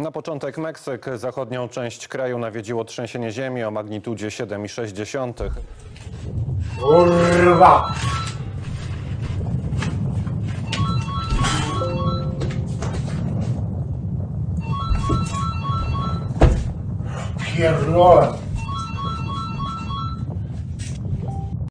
Na początek Meksyk. Zachodnią część kraju nawiedziło trzęsienie ziemi o magnitudzie 7,6. Kurwa! Pierdolę.